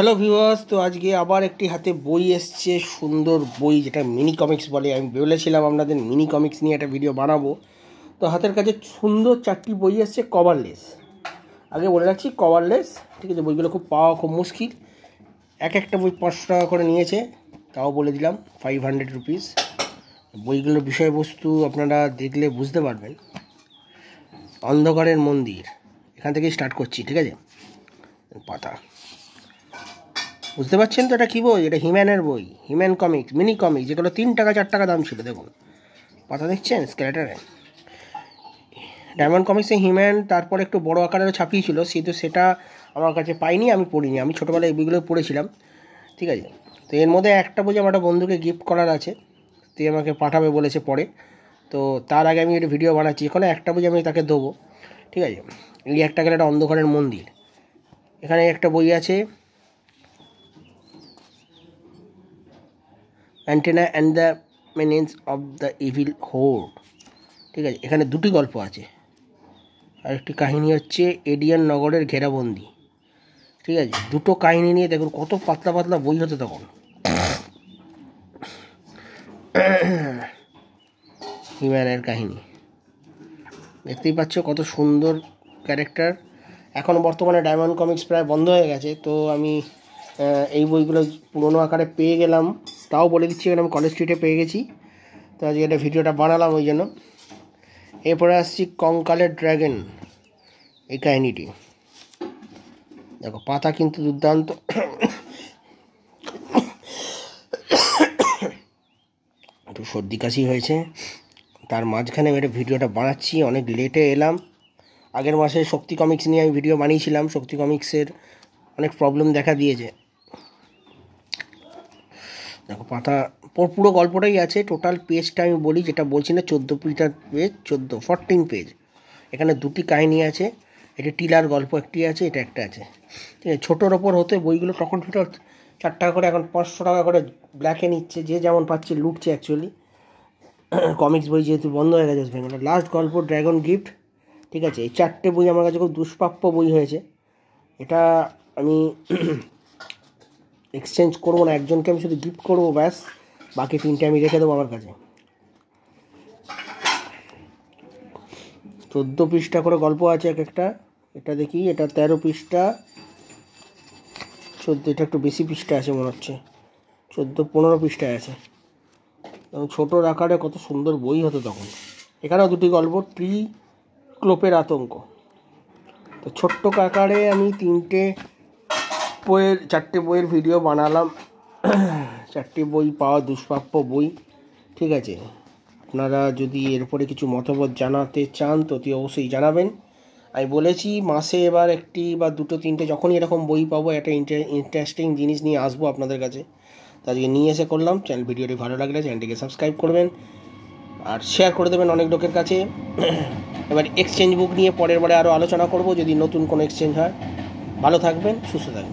Hello viewers তো আজকে আবার একটি হাতে বই এসছে, সুন্দর বই, যেটা মিনি কমিক্স বলে। আমি বলেছিলাম আপনাদের মিনি কমিক্স নিয়ে একটা ভিডিও বানাবো। তো হাতের কাছে সুন্দর চারটি বই এসছে কভারলেস আগে বলে রাখছি কভারলেস ঠিক আছে? বইগুলো খুব পাওয়া খুব মুশকিল। এক একটা বই পাঁচশো টাকা করে নিয়েছে, তাও বলে দিলাম ফাইভ হান্ড্রেড রুপিস বইগুলোর বিষয়বস্তু আপনারা দেখলে বুঝতে পারবেন। অন্ধকারের মন্দির। এখান থেকেই স্টার্ট করছি, ঠিক আছে? পাতা। বুঝতে পারছেন তো? এটা কী বই? এটা হিম্যানের বই। হিম্যান কমিক্স, মিনি কমিক্স, যেগুলো তিন টাকা, চার টাকা দাম ছিল, দেখুন। পাতা দেখছেন? স্কেলেটারে ডায়মন্ড কমিক্সে হিম্যান, তারপর একটু বড় আকারেরও ছাপিয়েছিল, কিন্তু সেটা আমার কাছে পাইনি, আমি পড়িনি। আমি ছোটোবেলায় এই বইগুলো পড়েছিলাম। ঠিক আছে? তো এর মধ্যে একটা বই আমার একটা বন্ধুকে গিফট করার আছে তুই আমাকে পাঠাবে বলেছে পরে। তো তার আগে আমি একটা ভিডিও বানাচ্ছি। এখানে একটা বই আমি তাকে দেবো। ঠিক আছে? এই একটা গেলে একটা অন্ধকারের মন্দির। এখানে একটা বই আছে antenna and the menace of the evil horde ঠিক আছে? এখানে দুটি গল্প আছে। আর একটি কাহিনী হচ্ছে এডিয়ান নগরের ঘেরাবন্দি। ঠিক আছে? দুটো কাহিনী নিয়ে দেখুন, কত পাতলা পাতলা বই হতো তখন। হিম্যানের কাহিনী। দেখতেই পাচ্ছ কত সুন্দর ক্যারেক্টার এখন বর্তমানে ডায়মন্ড কমিক্স প্রায় বন্ধ হয়ে গেছে, তো আমি এই বইগুলো পুরোনো আকারে পেয়ে গেলাম। তাও বলে দিচ্ছি এখানে আমি কলেজ স্ট্রিটে পেয়ে গেছি। তো আজকে একটা ভিডিওটা বানালাম ওই জন্য। এরপরে আসছি কঙ্কালের ড্র্যাগন এই কাহিনিটি। দেখো, পাতা কিন্তু দুর্দান্ত। একটু সর্দি কাশি হয়েছে। তার মাঝখানে আমি একটা ভিডিওটা বানাচ্ছি, অনেক লেটে এলাম। আগের মাসে শক্তি কমিক্স নিয়ে আমি ভিডিও বানিয়েছিলাম। শক্তি কমিক্সের অনেক প্রবলেম দেখা দিয়েছে। দেখো, পাতা, পুরো গল্পটাই আছে টোটাল পেজটা আমি বলি, যেটা বলছি না, চোদ্দ পিটার পেজ চোদ্দ ফরটিন পেজ এখানে দুটি কাহিনী আছে, এটা টিলার গল্প একটি আছে, এটা একটা আছে। ঠিক আছে, ছোটোর ওপর হতে বইগুলো তখন ছোটো, চার টাকা করে, এখন পাঁচশো টাকা করে ব্ল্যাকে নিচ্ছে, যে যেমন পাচ্ছে, লুটছে অ্যাকচুয়ালি কমিক্স বই যেহেতু বন্ধ হয়ে গেছে বেঙ্গলে লাস্ট গল্প ড্র্যাগন গিফট ঠিক আছে, এই চারটে বই আমার কাছে খুব দুষ্প্রাপ্য বই হয়েছে। এটা আমি এক্সচেঞ্জ করব না, একজনকে আমি শুধু গিফট করব, ব্যাস। বাকি তিনটে আমি রেখে দেবো আমার কাছে। চোদ্দ পৃষ্ঠা করে গল্প আছে এক একটা। এটা দেখি, এটা তেরো পৃষ্ঠা। চোদ্দ, এটা একটু বেশি পৃষ্ঠা আছে মনে হচ্ছে। চোদ্দ, পনেরো পৃষ্ঠায় আছে। এবং ছোটোর আকারে কত সুন্দর বই হতো তখন। এখানেও দুটি গল্প ট্রি ক্লোপের আতঙ্ক। তো ছোট্ট আকারে আমি তিনটে বইয়ের, চারটে বইয়ের ভিডিও বানালাম। চারটে বই পাওয়া দুষ্প্রাপ্য বই। ঠিক আছে? আপনারা যদি এরপরে কিছু মতামত জানাতে চান, তো অতি অবশ্যই জানাবেন। আমি বলেছি, মাসে এবার একটি বা দুটো, তিনটে যখনই এরকম বই পাবো, একটা ইন্টারেস্টিং জিনিস নিয়ে আসব আপনাদের কাছে। তাদেরকে নিয়ে এসে করলাম। চ্যানেল ভিডিওটি ভালো লাগলে চ্যানেলটিকে সাবস্ক্রাইব করবেন। আর শেয়ার করে দেবেন অনেক লোকের কাছে। এবার এক্সচেঞ্জ বুক নিয়ে পরের বারে আরও আলোচনা করব, যদি নতুন কোনো এক্সচেঞ্জ হয়। ভালো থাকবেন, সুস্থ থাকবেন।